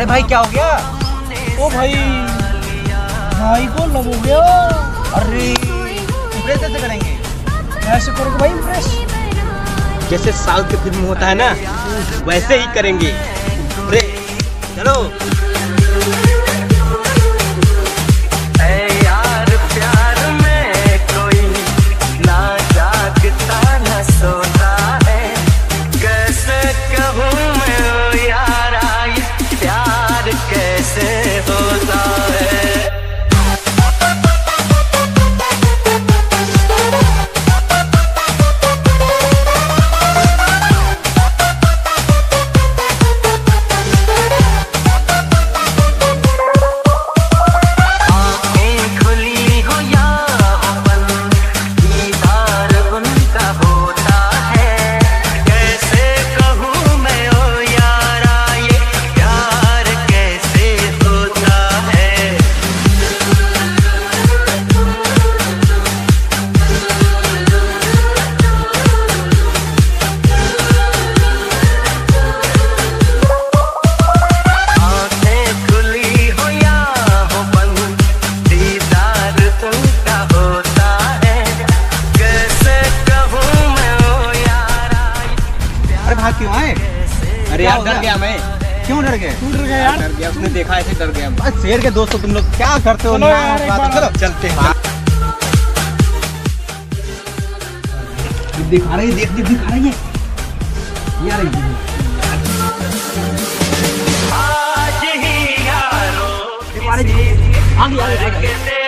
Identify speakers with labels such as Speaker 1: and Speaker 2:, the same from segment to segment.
Speaker 1: अरे भाई क्या हो गया?
Speaker 2: ओ भाई भाई को लग हो गया।
Speaker 1: अरे इम्प्रेस कैसे करेंगे?
Speaker 2: कैसे करोगे भाई इम्प्रेस
Speaker 1: जैसे साउथ की फ़िल्म होता है ना वैसे ही करेंगे। अरे चलो। क्यों आए? अरे यार डर
Speaker 3: गया?
Speaker 1: मैं। क्यों डर गए?
Speaker 2: टूट गया यार।
Speaker 1: डर गया उसने देखा ऐसे डर गया। बस शेर के दोस्तों तुम लोग क्या करते हो?
Speaker 2: चलो यार,
Speaker 1: चलते हैं। दिखा रही है देख देख दिखा रही है। ये आ रही है।
Speaker 3: आज ही यारो
Speaker 1: आ गई, आ गई, आ गई।
Speaker 3: किसी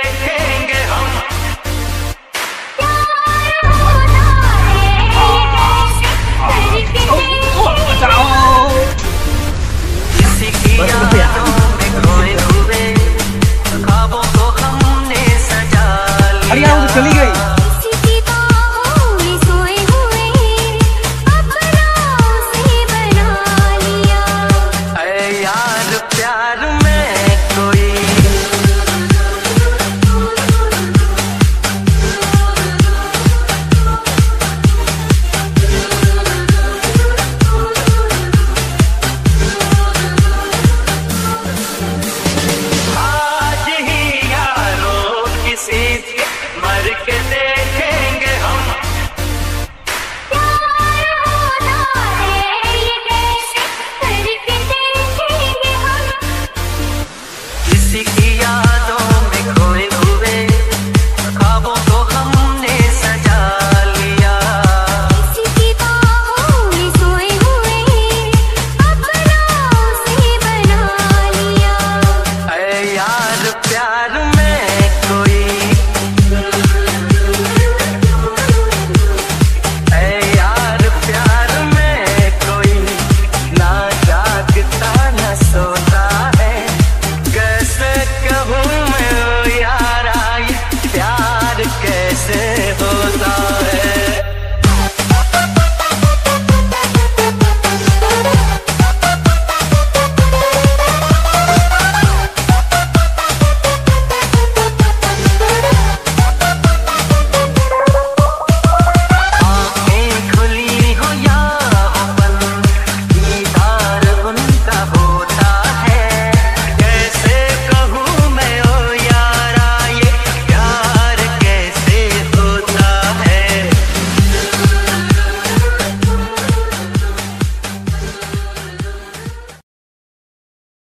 Speaker 3: चली गई।